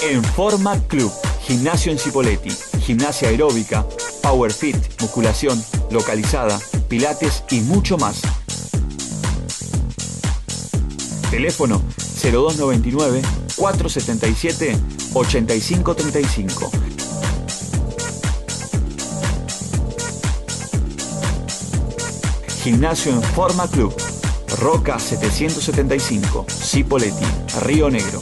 En Forma Club, gimnasio en Cipoletti, gimnasia aeróbica, power fit, musculación, localizada, pilates y mucho más. Teléfono 0299 477 8535. Gimnasio en Forma Club. Roca 775, Cipoletti, Río Negro.